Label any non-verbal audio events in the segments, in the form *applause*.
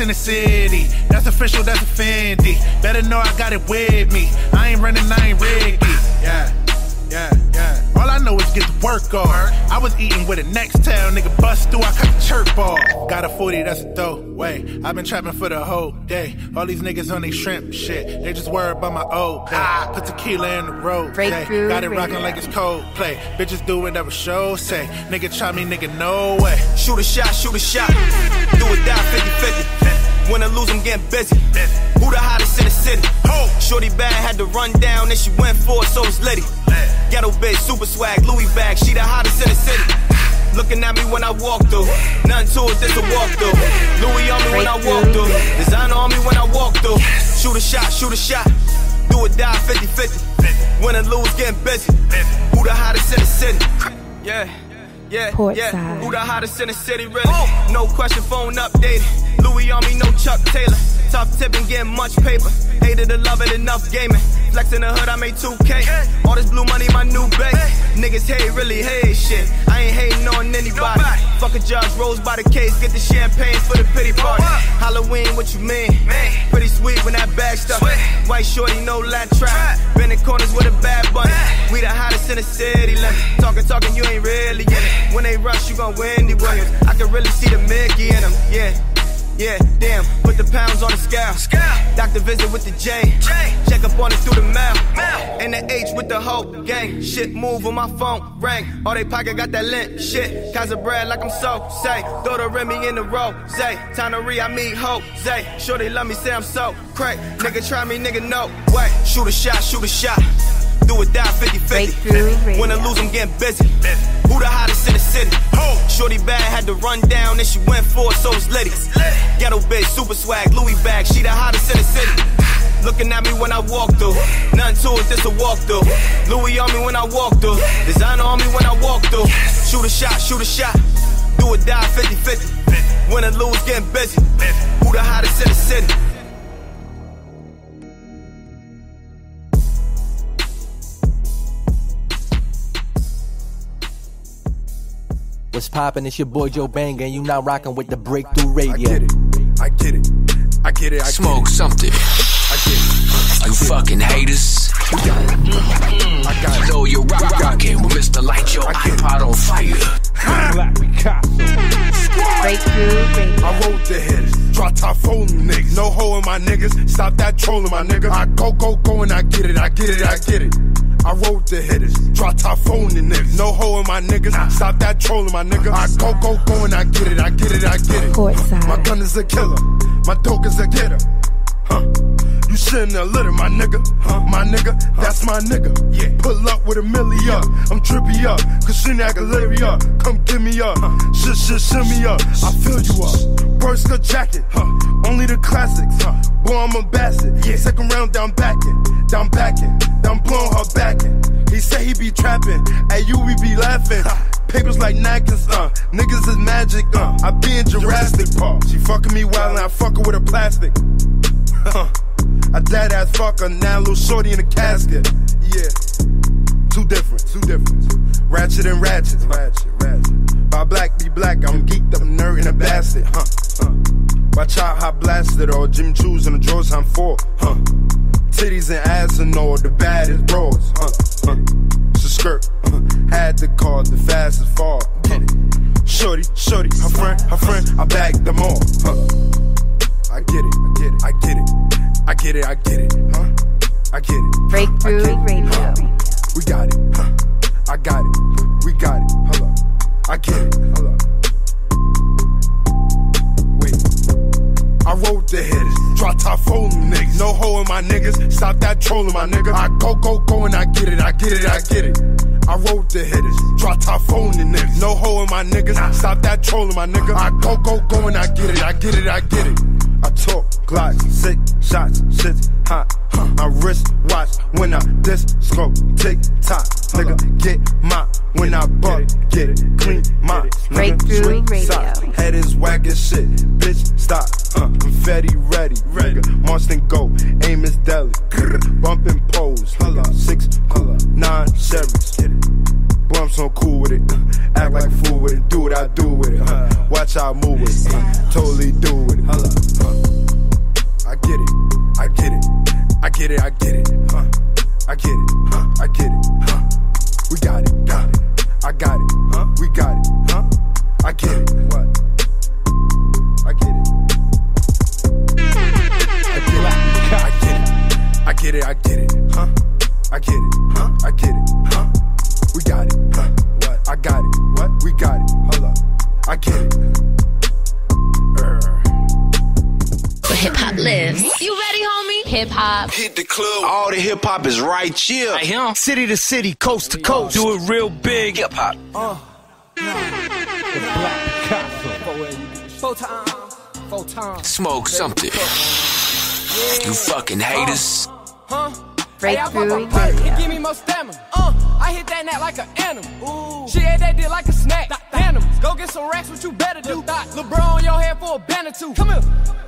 in the city. That's official, that's a Fendi. Better know I got it with me. I ain't running, I ain't riggy. Yeah, yeah, yeah. All I know is get the work on. I was eating with a next town nigga bust through, I cut the chirp off. Got a 40, that's a dope way. I've been trapping for the whole day. All these niggas on they shrimp shit. They just worry about my old day. Ah. Put tequila in the road. Breakthrough Got it rocking like it's Coldplay. Bitches do whatever show say. Nigga try me, nigga, no way. Shoot a shot, shoot a shot. Do or die 50 50. Win or lose, I'm getting busy. Who the hottest in the city? Shorty bad had to run down, and she went for it, so it's litty. Ghetto bitch, super swag, Louis bag, she the hottest in the city. Looking at me when I walk through. Nothing to it, this a walk through. Louis on me when I walk through. Designer on me when I walk through. Shoot a shot, shoot a shot. Do or die 50 50. Win or lose, getting busy. Who the hottest in the city? Yeah. Yeah, yeah. Who the hottest in the city, really? No question, phone updated. Louis on me, no Chuck Taylor. Tough tipping, getting much paper. Hated to love it, enough gaming. Flex in the hood, I made 2K. All this blue money, my new base. Niggas hate, really hate shit. I ain't hating on anybody. Fuck a judge, rose by the case. Get the champagne for the pity party. Halloween, what you mean? Pretty sweet when that bag stuck. White shorty, no lat trap. Been in corners with a bad bunny. We the hottest in the city, let me. Talking, talking, you ain't really in it. When they rush, you gon' Wendy Williams. I can really see the Mickey in them, yeah. Yeah, damn, put the pounds on the scale. scale. Doctor visit with the J. Check up on it through the mail. And the H with the whole gang. Shit move on my phone, ring. All they pocket got that lint. Shit, Kaiser bread like I'm so say. Throw the Remy in the row, Zay. Time to re, I meet hope, Zay. Sure they love me, say I'm so crack. Nigga try me, nigga no. Wait, shoot a shot, shoot a shot. Do or die 50 50. Win or lose, I'm getting busy. Who the hottest in the city? Shorty bad had to run down, and she went for it, so it's litty. Ghetto bitch, super swag, Louis bag, she the hottest in the city. Looking at me when I walk through. Nothing to it, just a walk through. Louis on me when I walk through. Designer on me when I walk through. Shoot a shot, shoot a shot. Do or die 50 50. Win or lose, getting busy. Who the hottest in the city? What's poppin'? It's your boy Joe Bang, and you now rockin' with the Breakthrough Radio. I get it. I get it. I get it. I Smoke something. I get it. You fucking haters. I got it. Know you're rock- rocking with Mr. Light Your iPod on fire. Breakthrough Radio. I wrote the hitters. Drop top folding niggas. No hoe in my niggas. Stop that trolling my nigga. I go, go, go, and I get it. I get it. I get it. I wrote the hitters. Drop top folding niggas. No hoe in my niggas. Stop that trolling my nigga. I go, go, go, and I get it. I get it. I get it. Courtside. My gun is a killer. My dope is a getter. Huh. You shouldn't have litter, my nigga. Huh? My nigga, that's my nigga. Yeah. Pull up with a milli up. I'm trippy up. Christina Aguilera. Come give me up. Shit, shit, shimmy up. I fill you up. Burst the jacket. Huh. Only the classics. Huh. Boy, I'm a bastard. Yeah. Second round down backing. Down backing. Down blowing her backing. He say he be trapping. At you, we be laughing. *laughs* Papers like napkins, uh. Niggas is magic, uh. I be in Jurassic Park. She fucking me wild and I fuck her with a plastic. *laughs* Huh. I dead ass fuck her, now little shorty in a casket. Yeah. Two different, two different. Ratchet and ratchet. Ratchet, ratchet. By black be black, I'm geeked up, nerd in a basket. Huh. Watch out, hot blasted or Jim in the drawers, I'm for. Huh. Titties and ass and all the baddest bros. Huh. huh. It's a skirt. Huh. Had the car, the fastest fall. Get it. Shorty, shorty, her friend, her friend, I bagged them all. Huh. I get it, I get it, I get it. I get it, I get it, huh? I get it. Breakthrough get it, Radio. huh? We got it, huh? I got it, we got it. Hold up. I get it, hold I wrote the hitters, drop top folding niggas. No hoe in my niggas, stop that trolling my nigga. I go, go, go, and I get it, I get it, I get it. I wrote the hitters, drop top folding niggas. No hoe in my niggas, stop that trolling my nigga. I go, go, go, and I get it, I get it, I get it. I talk Glocks, sick shots, shit's hot. Huh. My wrist watch when I disco, tick tock. Nigga, get my when I buck, get it, clean my nigga, Breakthrough Radio. socks. Head is whack as shit, bitch, stop. Uh, confetti ready, ready. Marston go, aim is deli. Bumping pose, nigga. Six, cool, nine, Chevys. Get it. Boy, I'm so cool with it. Uh, Act like a fool with it. Do what I do with it. Uh, watch how I move with it. Uh, totally do with it. Huh. I get it, I get it, I get it, I get it, huh? I get it, huh? I get it, huh? We got it, got it, I got it, huh? We got it, huh? I get it, what? Get it, I get it, huh? I get it, huh? I get it, huh? We got it, huh? What? I got it, what? We got it, hold up, I get it. Where hip hop lives. You ready, homie? Hip hop. Hit the club. All the hip hop is right here. Right here. City to city, coast to coast. Do it real big. Hip hop. Uh, Smoke something. You fucking haters. Breakthrough It Radio. give me more stamina. Uh, I hit that net like an animal. She ate that dick like a snack. Animals. Go get some racks, what you better do. LeBron on your head for a banner too. Come here.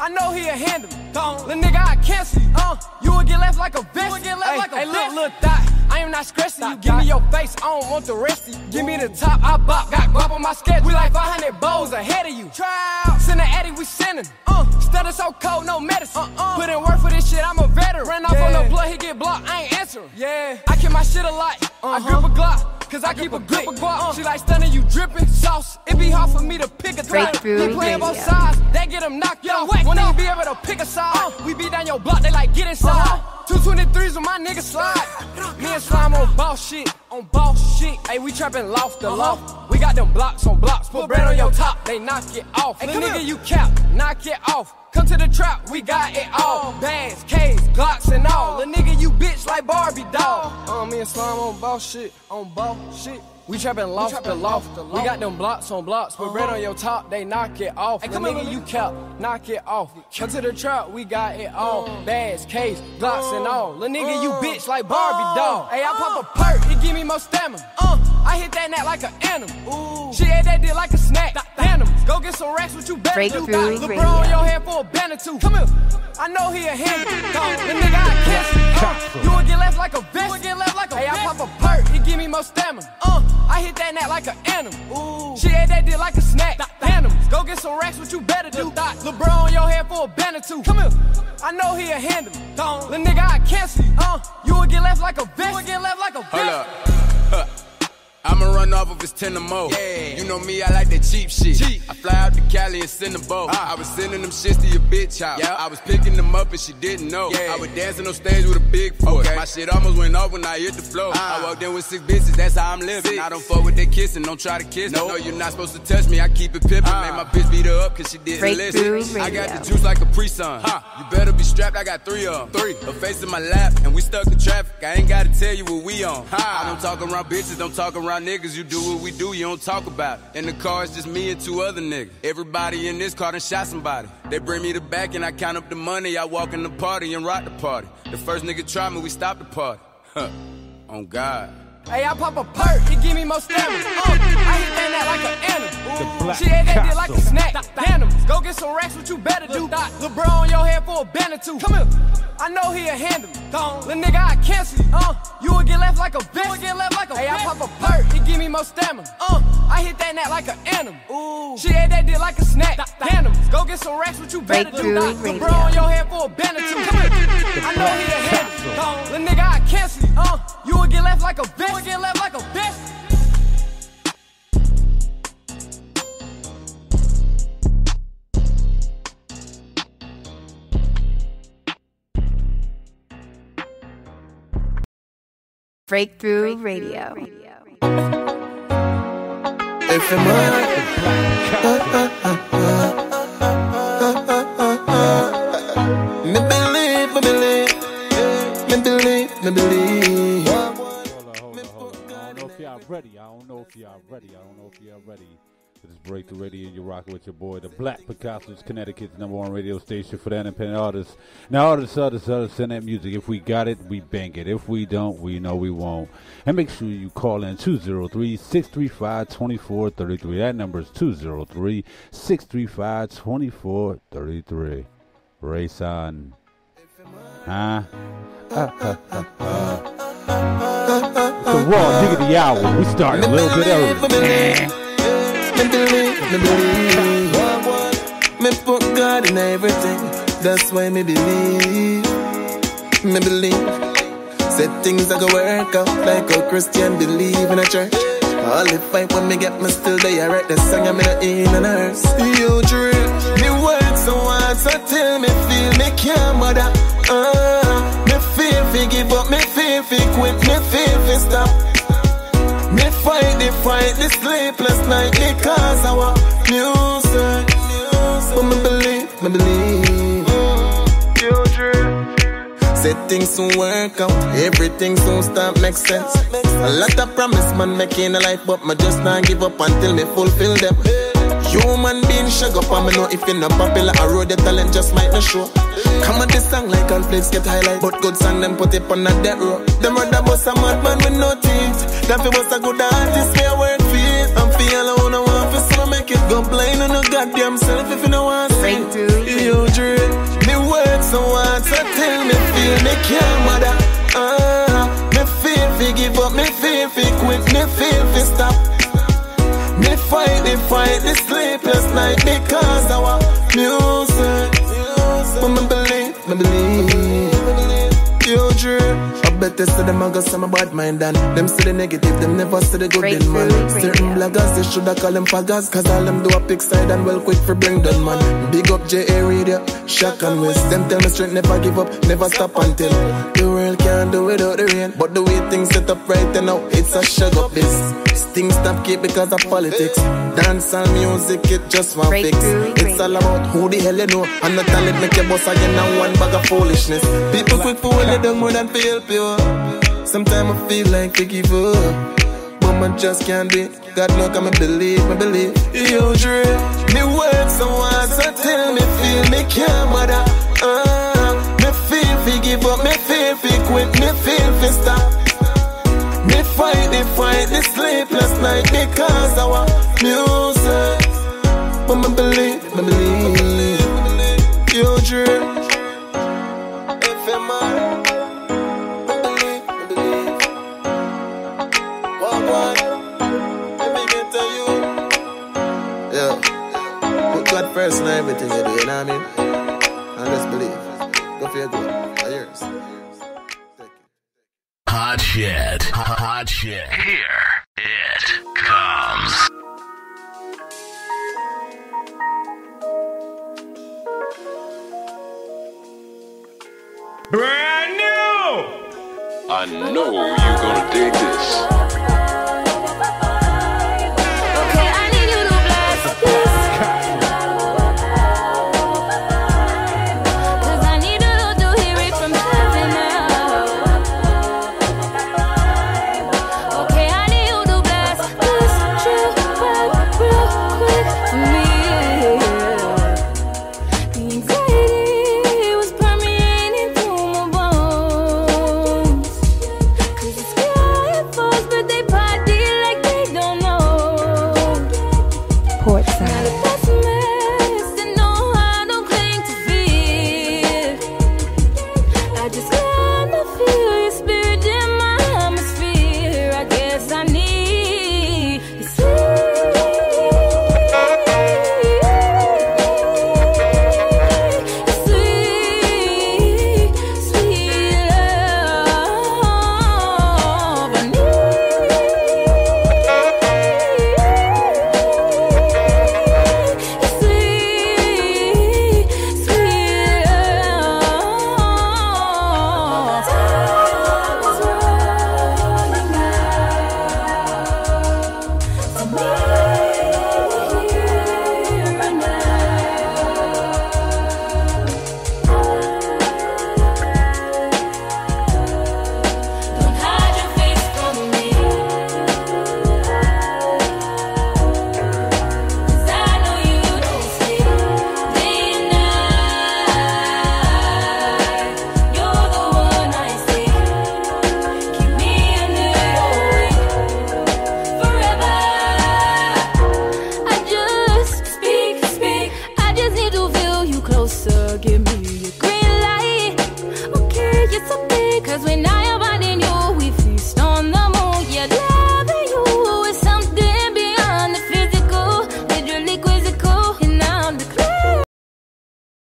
I know he'll handle me. Little nigga, I cancel you. Uh, you will get left like a bitch. You will get left like a hey, look, look, dot. I am not stressing you. Give me your face, I don't want the rest of you. Give me the top, I bop. Got guap on my schedule. We like 500 bowls ahead of you. Out. Send the Eddie, we sending. Uh, stutter so cold, no medicine. Uh-uh. Put in work for this shit, I'm a veteran. Ran off on the blood, he get blocked, I ain't answering. Yeah, I keep my shit a lot. I grip a Glock. Cause I, keep a grip of guap. She like stunning you dripping sauce. It be hard for me to pick a threat. He playing both sides. That get him knocked out. Won't even be able to pick a side. we beat down your block, they like get inside. 223s with my niggas slide. Me and Slime on boss shit, on boss shit. Hey, we trapping loft to loft. We got them blocks on blocks. Put bread on your top, they knock it off. Hey, nigga, you cap, knock it off. Come to the trap, we got it all. Bags, K's, Glocks, and all. The nigga, you bitch like Barbie doll. Uh, me and Slime on boss shit, on boss shit. We trapping loft to loft. We got them blocks on blocks. Put bread on uh-huh. your top, they knock it off. Hey, come nigga, you cap, knock it off. Come to the trap, we got it all. Uh-huh. Bags, K's, Glocks, and uh-huh. all. Lil' nigga, you bitch like Barbie doll. Hey, I pop a perk, it give me more stamina. Uh, I hit that net like an animal. Ooh. She ate that dick like a snack. Animals, go get some racks, what you better do. LeBron Radio. on your head for a banner too. Come here. I know he a handle. The nigga I cancel. Uh, you will get left like a vest. You will get left like a Hey, I pop a perk, it give me more stamina. Uh, I hit that net like an animal. Ooh. She ate that dick like a snack. Animals, go get some racks, what you better do. LeBron on your head for a banner too. Come here. I know he a handle. The nigga I cancel you. Uh, you will get left like a vest. You will get left like a Hold up. I'ma run off if it's 10 or more. Yeah. You know me, I like that cheap shit. Cheap. I fly out to Cali and send a boat. Ah. I was sending them shits to your bitch house. Yeah. I was picking them up and she didn't know. Yeah. I was dancing on stage with a big foot. Okay. My shit almost went off when I hit the floor. Ah. I walked in with six bitches, that's how I'm living. Six. I don't fuck with that kissing, don't try to kiss. Nope. No, you're not supposed to touch me, I keep it pimpin'. Ah. Made my bitch up cause she didn't Breakthrough listen. I got Radio. the juice like a pre-sun. Ha. You better be strapped, I got three of them. Three. Her face in my lap, and we stuck in traffic. I ain't gotta tell you what we on. Ha. I don't talk around bitches, don't talk around niggas. You do what we do, you don't talk about it. In the car, it's just me and two other niggas. Everybody in this car done shot somebody. They bring me the back and I count up the money. I walk in the party and rock the party. The first nigga try me, we stop the party. Huh. On God. Hey, I pop a perk, it give me more stamina. Uh, I hit that like an animal. She ate that dick like a snack. Go get some racks, what you better do. LeBron on your head for a banner too. Come here. I know he a handle. The nigga I cancel you. Uh, you will get left like a vest. You will get left like a bitch. Hey, I pop a perk, it give me more stamina. Uh, I hit that net like an animal. Ooh. She ate that dick like a snack. Animals, go get some racks, what you better do. LeBron on your head for a banner too. Come here. I know he a handle. The nigga I cancel you. Uh, you will get left like a vest. You will get left like a vest. Breakthrough Radio. Me believe, me believe, me believe, me believe. Hold on, hold on, hold on. I don't know if y'all ready. I don't know if y'all ready. I don't know if y'all ready. This is Breakthrough Radio, you're rocking with your boy, the Black Picasso's Connecticut's number one radio station for the independent artists. Now, artists, artists, artists, send that music. If we got it, we bang it. If we don't, we know we won't. And make sure you call in 203 635 2433. That number is 203 635 2433. Race on. Huh? It's *laughs* the raw diggity hour. We started a little bit early. Me believe, me believe. Me put God in everything. That's why me believe. Me believe. Said things that go work out like a Christian believe in a church. All the fight when me get me still there. I write the song I'm in a in a nurse. You dream. Me work so hard, so tell me feel me can't mother. Uh, me feel fi give up, me feel fi quit, me feel fi stop. Me fight the fight, the sleepless night because I want music. But me believe, me believe. Mm, dream. Said things soon work out, everything soon start make sense. A lot of promise man making a life, but me just not give up until me fulfill them. Human being shug up, and me know if you're not popular, I road the talent just might not show. Come on, this song like conflicts get highlight, but good song them put it on a dead row. Them rather bust a madman with no teeth. That fi bust a good artist, work for it. I'm feel alone, I want for so make it go blind on no goddamn self if you know what I'm saying. You dream, me work so hard, so tell me feel me can't mother. Uh, me feel fi give up, me feel fi quit, me feel fi stop. Me fight me fight, the sleepless night because I want music. But me. You dream. I bet they say them a go some bad mind and them see the negative, them never see the good in man. Certain bloggers, they shoulda call them faggers, cause all them do a pick side and well quick for bring down man. Big up J.A. Radio, Shock and West. Them tell me straight, never give up, never stop until the world can't do without the rain. But the way things set up right now, it's a shug up this. Things stop keep because of politics. Dance and music, it just one fix. It's all about who the hell you know. And the talent make your boss again and one bag of foolishness. People quick for when they done more than to help Sometimes I feel like to give up. But I just can't it. God knows I believe, I believe. You dream. Me work so hard, so tell me feel me can't mother. Uh, me feel fi give up, me feel fi quit, me feel fi stop. Me fight the fight, the sleepless night because I want music. But me believe, me believe. I know you're gonna dig